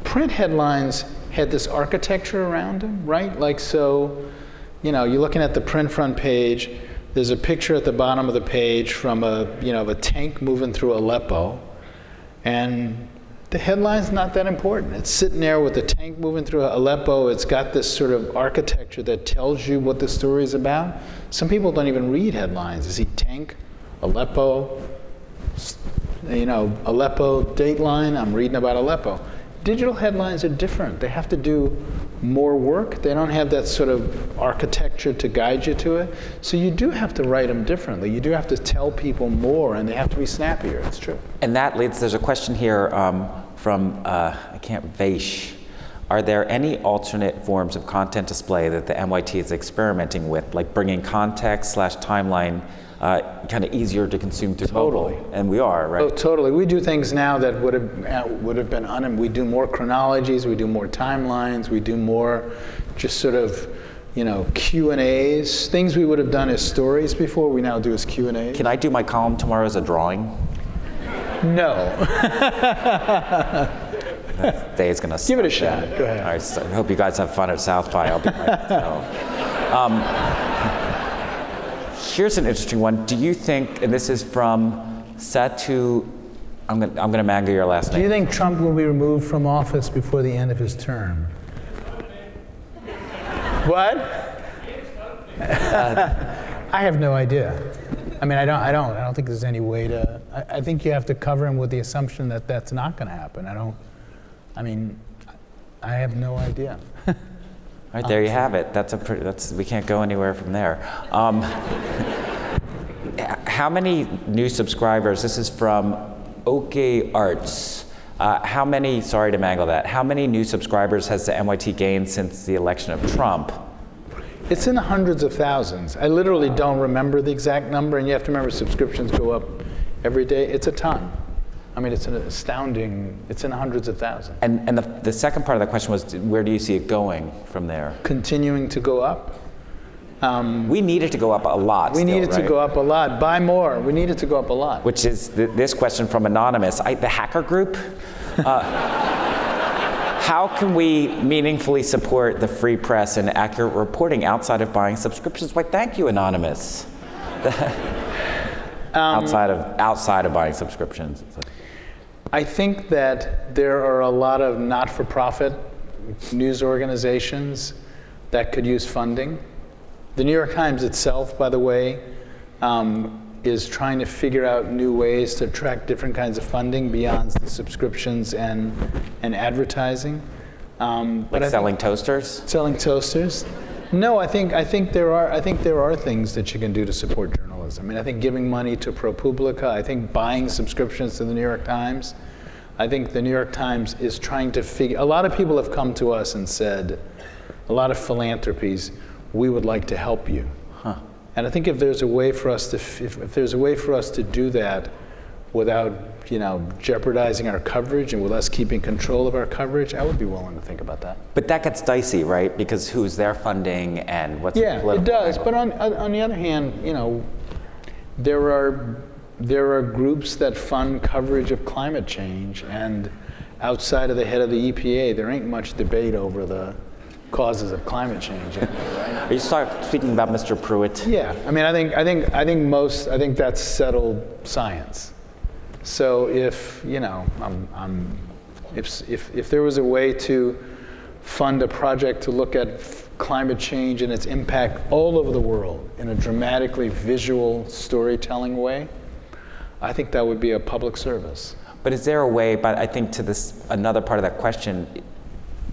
Print headlines had this architecture around them, right? Like so, you know, you're looking at the print front page. There's a picture at the bottom of the page from a you know of a tank moving through Aleppo, and the headline's not that important. It's sitting there with the tank moving through Aleppo. It's got this sort of architecture that tells you what the story is about. Some people don't even read headlines. They see tank, Aleppo, you know, Aleppo Dateline. I'm reading about Aleppo. Digital headlines are different. They have to do more work. They don't have that sort of architecture to guide you to it. So you do have to write them differently. You do have to tell people more, and they have to be snappier. It's true. And that leads, there's a question here um, from, uh, I can't, Vaish. Are there any alternate forms of content display that the NYT is experimenting with, like bringing context slash timeline uh, kind of easier to consume through Totally. mobile? And we are, right? Oh, totally. We do things now that would have uh, would have been un. We do more chronologies. We do more timelines. We do more, just sort of, you know, Q and A's. Things we would have done as stories before. We now do as Q and A's. Can I do my column tomorrow as a drawing? No. [laughs] Day is going to Give it a shot. Go ahead. All right, so I hope you guys have fun at South by. I'll be [laughs] um, Here's an interesting one. Do you think, and this is from Satu, I'm going I'm to mangle your last name. Do you think Trump will be removed from office before the end of his term? What? Uh, I have no idea. I mean, I don't, I don't, I don't think there's any way to. I, I think you have to cover him with the assumption that that's not going to happen. I don't. I mean, I have no idea. All right, there you have it. That's a pretty, that's, we can't go anywhere from there. Um, [laughs] how many new subscribers? This is from OK Arts. Uh, how many, sorry to mangle that, how many new subscribers has the NYT gained since the election of Trump? It's in the hundreds of thousands. I literally don't remember the exact number, and you have to remember subscriptions go up every day. It's a ton. I mean, it's an astounding. It's in hundreds of thousands. And, and the, the second part of the question was where do you see it going from there? Continuing to go up. Um, We need it to go up a lot. we still, need it to go up a lot. Buy more. We need it to go up a lot. Which is th- this question from Anonymous. I, the hacker group? Uh, [laughs] how can we meaningfully support the free press and accurate reporting outside of buying subscriptions? Why, thank you, Anonymous. [laughs] outside, of, outside of buying subscriptions. I think that there are a lot of not-for-profit news organizations that could use funding. The New York Times itself, by the way, um, is trying to figure out new ways to attract different kinds of funding beyond the subscriptions and, and advertising. Um, Like selling toasters? selling toasters. No, I think I think there are I think there are things that you can do to support journalism. I mean, I think giving money to ProPublica, I think buying subscriptions to the New York Times. I think the New York Times is trying to figure. A lot of people have come to us and said, a lot of philanthropies, we would like to help you. And I think if there's a way for us to if, if there's a way for us to do that without you know jeopardizing our coverage and with us keeping control of our coverage, I would be willing to think about that. But that gets dicey, right? Because who's their funding and what's the Yeah, it does. angle? But on on the other hand, you know, there are there are groups that fund coverage of climate change, and outside of the head of the EPA, there ain't much debate over the causes of climate change. [laughs] Are you start speaking about Mr. Pruitt? yeah, I mean, I think I think I think most I think that's settled science. So if you know, I'm, I'm, if if if there was a way to fund a project to look at climate change and its impact all over the world in a dramatically visual storytelling way, I think that would be a public service. But is there a way, but I think to this, another part of that question,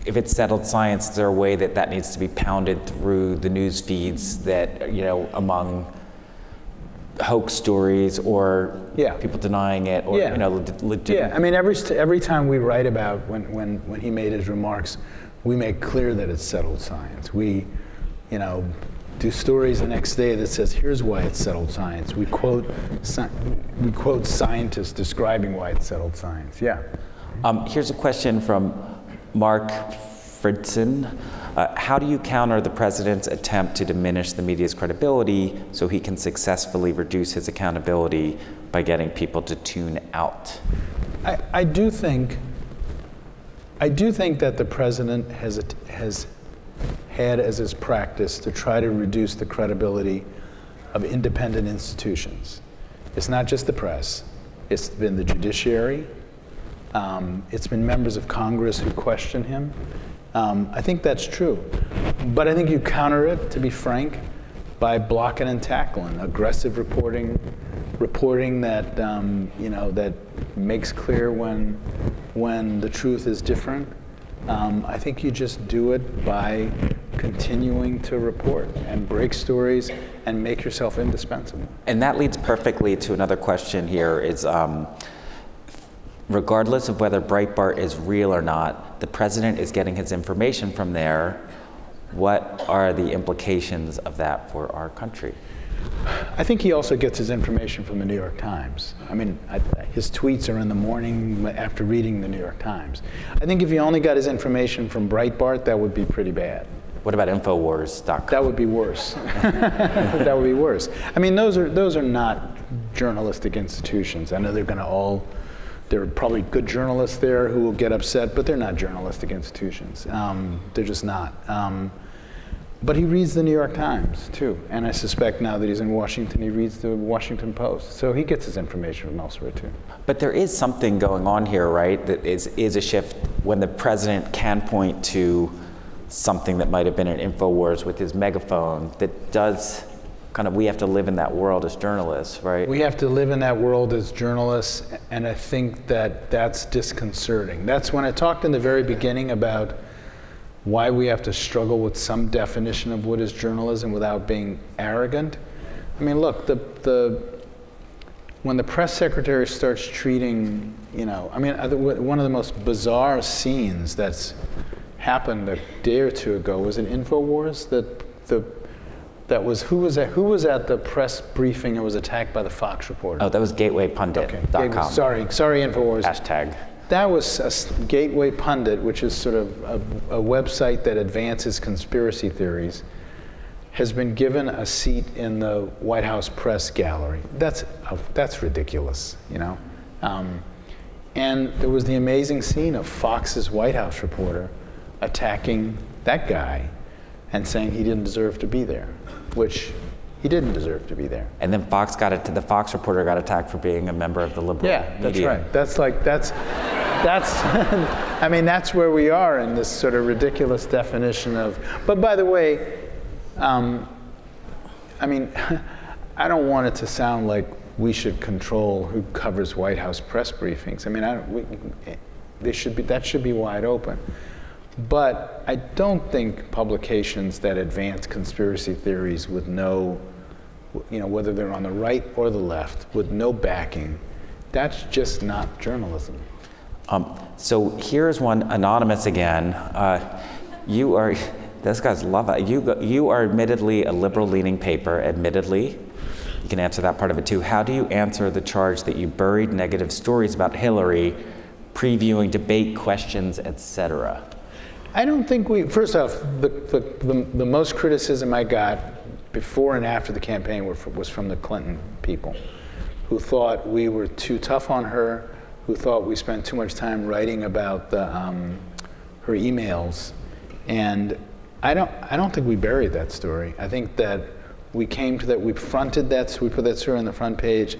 if it's settled science, is there a way that that needs to be pounded through the news feeds that, you know, among hoax stories or Yeah. people denying it or, Yeah. you know, legit- Yeah, I mean, every every time we write about when, when when he made his remarks, we make clear that it's settled science. We, you know, do stories the next day that says, "Here's why it's settled science." We quote we quote scientists describing why it's settled science. Yeah. Um, here's a question from Mark Fridson. Uh, how do you counter the president's attempt to diminish the media's credibility so he can successfully reduce his accountability by getting people to tune out? I, I do think I do think that the president has has had as his practice to try to reduce the credibility of independent institutions. It's not just the press. It's been the judiciary. Um, it's been members of Congress who question him. Um, I think that's true. But I think you counter it, to be frank, by blocking and tackling, aggressive reporting, reporting that um, you know that makes clear when when the truth is different. Um, I think you just do it by continuing to report and break stories and make yourself indispensable. And that leads perfectly to another question here is um, regardless of whether Breitbart is real or not, the president is getting his information from there. What are the implications of that for our country? I think he also gets his information from the New York Times. I mean, I, his tweets are in the morning after reading the New York Times. I think if he only got his information from Breitbart, that would be pretty bad. What about Infowars.com? That would be worse. [laughs] that would be worse. I mean, those are those are not journalistic institutions. I know they're going to all. There are probably good journalists there who will get upset, but they're not journalistic institutions. Um, they're just not. Um, but he reads the New York Times too, and I suspect now that he's in Washington, he reads the Washington Post. So he gets his information from elsewhere too. But there is something going on here, right? That is is a shift when the president can point to something that might have been an InfoWars with his megaphone that does kind of, we have to live in that world as journalists, right? We have to live in that world as journalists, and I think that that's disconcerting. That's when I talked in the very beginning about why we have to struggle with some definition of what is journalism without being arrogant. I mean, look, the, the, when the press secretary starts treating, you know, I mean, one of the most bizarre scenes that's happened a day or two ago. Was in Infowars that the that was who was at who was at the press briefing and was attacked by the Fox reporter? Oh, that was GatewayPundit.com. Okay. Sorry, sorry, Infowars. Hashtag. That was a Gateway Pundit, which is sort of a, a website that advances conspiracy theories, has been given a seat in the White House press gallery. That's uh, that's ridiculous, you know. Um, and there was the amazing scene of Fox's White House reporter attacking that guy and saying he didn't deserve to be there, which he didn't deserve to be there. And then Fox got it. The Fox reporter got attacked for being a member of the liberal. Yeah, that's media. right. That's like that's that's. [laughs] I mean, that's where we are in this sort of ridiculous definition of. But by the way, um, I mean, [laughs] I don't want it to sound like we should control who covers White House press briefings. I mean, I, we, they should be that should be wide open. But I don't think publications that advance conspiracy theories with no, you know, whether they're on the right or the left, with no backing, that's just not journalism. Um, so here's one anonymous again. Uh, you are, this guy's love it. You, you are admittedly a liberal leaning paper, admittedly. You can answer that part of it too. How do you answer the charge that you buried negative stories about Hillary, previewing debate questions, etc.? I don't think we, first off, the, the, the, the, most criticism I got before and after the campaign was from the Clinton people who thought we were too tough on her, who thought we spent too much time writing about the, um, her emails. And I don't, I don't think we buried that story. I think that we came to that, we fronted that, so we put that story on the front page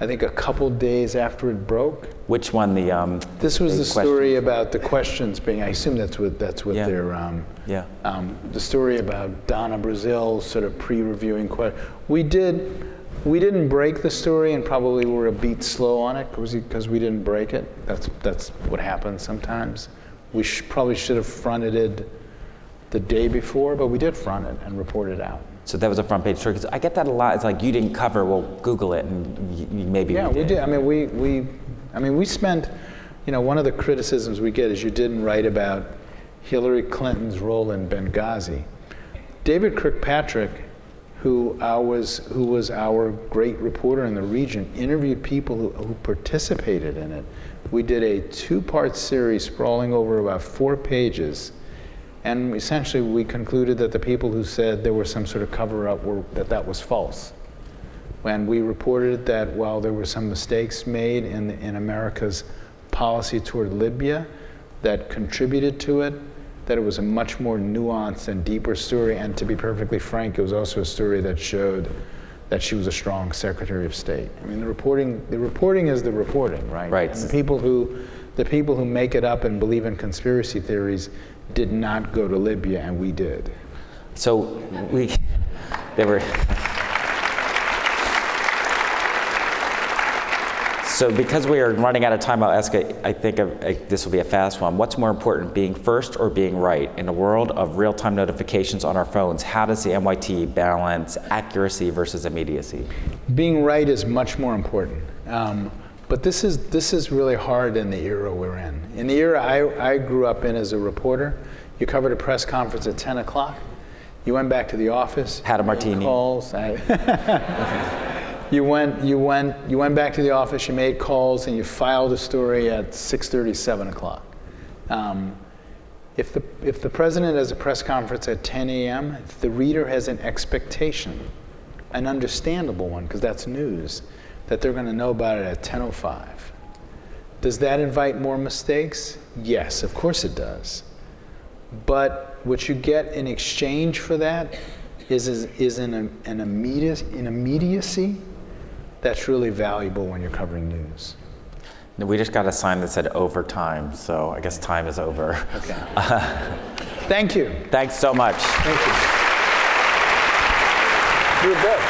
I think a couple days after it broke. Which one? The um, this was the story about the questions being. I assume that's what that's what yeah. they're. Um, yeah. Um, the story about Donna Brazile sort of pre-reviewing. Que- we did. We didn't break the story, and probably were a beat slow on it because we didn't break it. That's that's what happens sometimes. We sh- probably should have fronted it the day before, but we did front it and report it out. So that was a front page story. Cause I get that a lot. It's like you didn't cover. Well, Google it, and maybe yeah, we did. we did. I mean, we we, I mean, we spent. You know, one of the criticisms we get is you didn't write about Hillary Clinton's role in Benghazi. David Kirkpatrick, who was who was our great reporter in the region, interviewed people who, who participated in it. We did a two-part series sprawling over about four pages and essentially, we concluded that the people who said there was some sort of cover up were that that was false. When we reported that while there were some mistakes made in, in America's policy toward Libya that contributed to it, that it was a much more nuanced and deeper story. And to be perfectly frank, it was also a story that showed that she was a strong Secretary of State. I mean, the reporting, the reporting is the reporting, right? Right. And the people who, the people who make it up and believe in conspiracy theories did not go to Libya, and we did. So we, They were. So because we are running out of time, I'll ask, a, I think a, a, this will be a fast one. What's more important, being first or being right? In a world of real-time notifications on our phones, how does the NYT balance accuracy versus immediacy? Being right is much more important. Um, but this is, this is really hard in the era we're in. In the era I, I grew up in as a reporter, you covered a press conference at 10 o'clock, you went back to the office, Had a martini. calls. I, [laughs] you went, you went, you went back to the office. You made calls, and you filed a story at 6:30, 7 o'clock. Um, if the if the president has a press conference at 10 a.m., the reader has an expectation, an understandable one, because that's news, that they're going to know about it at 10:05. Does that invite more mistakes? Yes, of course it does. But what you get in exchange for that is, is, is an, an, immediate, an immediacy that's really valuable when you're covering news. We just got a sign that said overtime, so I guess time is over. Okay. [laughs] Thank you. Thanks so much. Thank you. You were good.